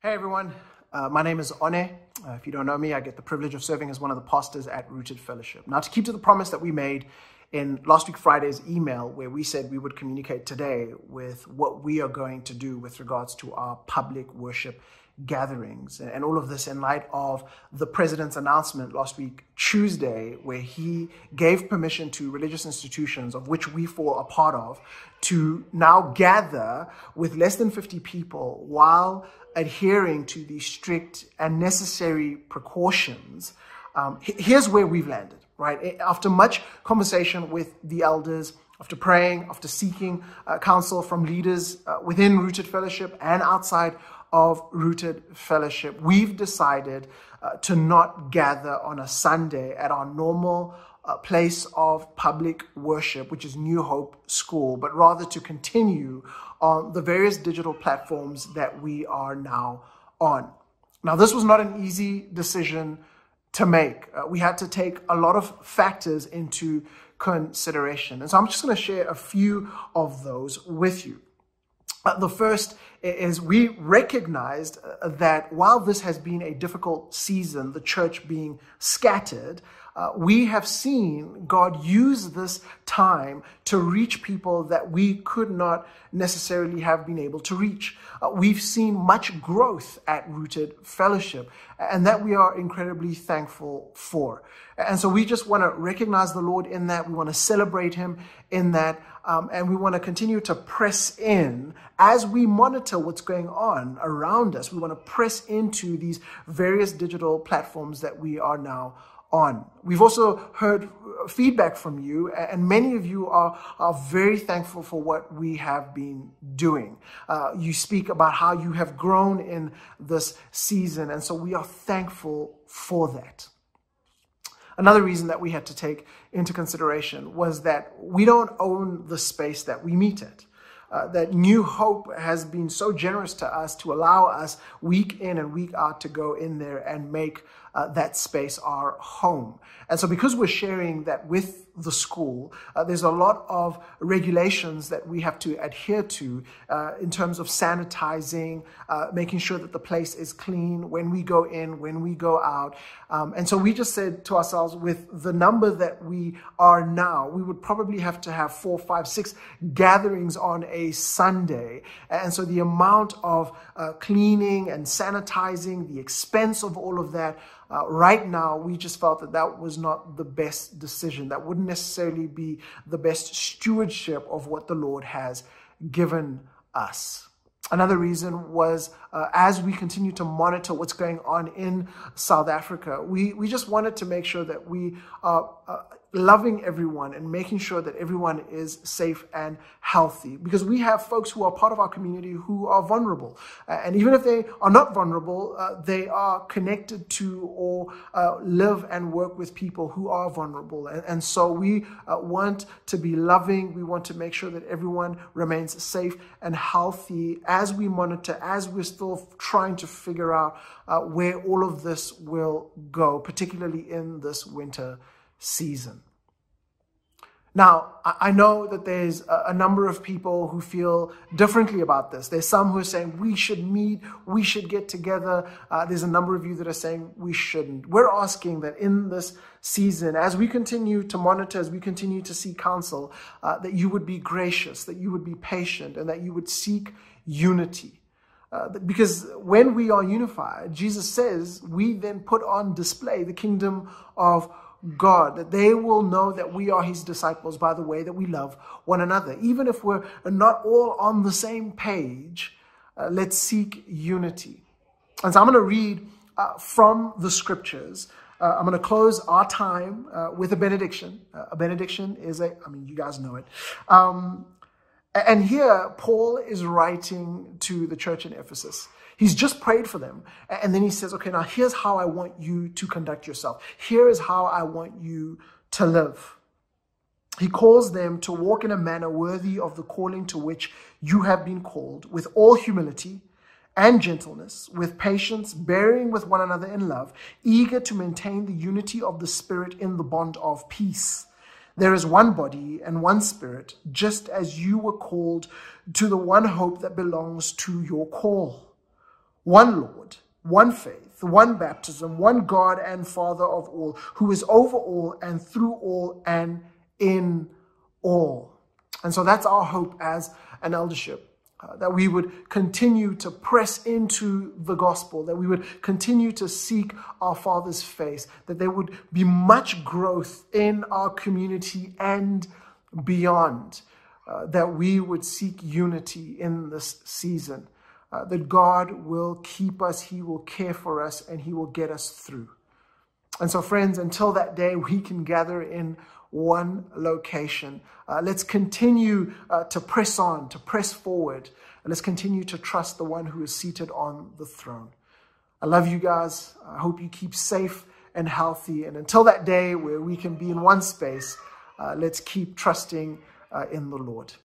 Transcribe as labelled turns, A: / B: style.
A: Hey everyone, uh, my name is One. Uh, if you don't know me, I get the privilege of serving as one of the pastors at Rooted Fellowship. Now, to keep to the promise that we made in last week Friday's email, where we said we would communicate today with what we are going to do with regards to our public worship gatherings, and all of this in light of the president's announcement last week, Tuesday, where he gave permission to religious institutions, of which we fall a part of, to now gather with less than 50 people while adhering to the strict and necessary precautions, um, here's where we've landed, right? After much conversation with the elders, after praying, after seeking uh, counsel from leaders uh, within Rooted Fellowship and outside of Rooted Fellowship, we've decided uh, to not gather on a Sunday at our normal uh, place of public worship, which is New Hope School, but rather to continue on the various digital platforms that we are now on. Now, this was not an easy decision to make. Uh, we had to take a lot of factors into consideration. And so I'm just going to share a few of those with you. Uh, the first is we recognized uh, that while this has been a difficult season, the church being scattered, uh, we have seen God use this time to reach people that we could not necessarily have been able to reach. Uh, we've seen much growth at Rooted Fellowship, and that we are incredibly thankful for. And so we just want to recognize the Lord in that. We want to celebrate Him in that. Um, and we want to continue to press in as we monitor what's going on around us. We want to press into these various digital platforms that we are now on. We've also heard feedback from you, and many of you are, are very thankful for what we have been doing. Uh, you speak about how you have grown in this season, and so we are thankful for that. Another reason that we had to take into consideration was that we don't own the space that we meet at. Uh, that New Hope has been so generous to us to allow us week in and week out to go in there and make uh, that space our home. And so, because we're sharing that with the school, uh, there's a lot of regulations that we have to adhere to uh, in terms of sanitizing, uh, making sure that the place is clean when we go in, when we go out. Um, and so, we just said to ourselves, with the number that we are now, we would probably have to have four, five, six gatherings on a Sunday. And so, the amount of uh, cleaning and sanitizing, the expense of all of that, uh, right now, we just felt that that was not the best decision. That wouldn't necessarily be the best stewardship of what the Lord has given us. Another reason was uh, as we continue to monitor what's going on in South Africa, we, we just wanted to make sure that we are uh, loving everyone and making sure that everyone is safe and healthy. Because we have folks who are part of our community who are vulnerable. And even if they are not vulnerable uh, they are connected to or uh, live and work with people who are vulnerable. And, and so we uh, want to be loving. We want to make sure that everyone remains safe and healthy as we monitor as we're still trying to figure out uh, where all of this will go particularly in this winter season. Now, I know that there's a number of people who feel differently about this. There's some who are saying we should meet, we should get together. Uh, there's a number of you that are saying we shouldn't. We're asking that in this season, as we continue to monitor, as we continue to seek counsel, uh, that you would be gracious, that you would be patient, and that you would seek unity. Uh, because when we are unified, Jesus says we then put on display the kingdom of God, that they will know that we are his disciples by the way that we love one another. Even if we're not all on the same page, uh, let's seek unity. And so I'm going to read uh, from the scriptures. Uh, I'm going to close our time uh, with a benediction. Uh, a benediction is a, I mean, you guys know it. Um, and here, Paul is writing to the church in Ephesus. He's just prayed for them. And then he says, okay, now here's how I want you to conduct yourself. Here is how I want you to live. He calls them to walk in a manner worthy of the calling to which you have been called, with all humility and gentleness, with patience, bearing with one another in love, eager to maintain the unity of the Spirit in the bond of peace. There is one body and one Spirit, just as you were called to the one hope that belongs to your call one Lord, one faith, one baptism, one God and Father of all, who is over all and through all and in all. And so that's our hope as an eldership. Uh, that we would continue to press into the gospel, that we would continue to seek our Father's face, that there would be much growth in our community and beyond, uh, that we would seek unity in this season, uh, that God will keep us, He will care for us, and He will get us through. And so, friends, until that day, we can gather in one location. Uh, let's continue uh, to press on, to press forward, and let's continue to trust the one who is seated on the throne. I love you guys. I hope you keep safe and healthy. And until that day where we can be in one space, uh, let's keep trusting uh, in the Lord.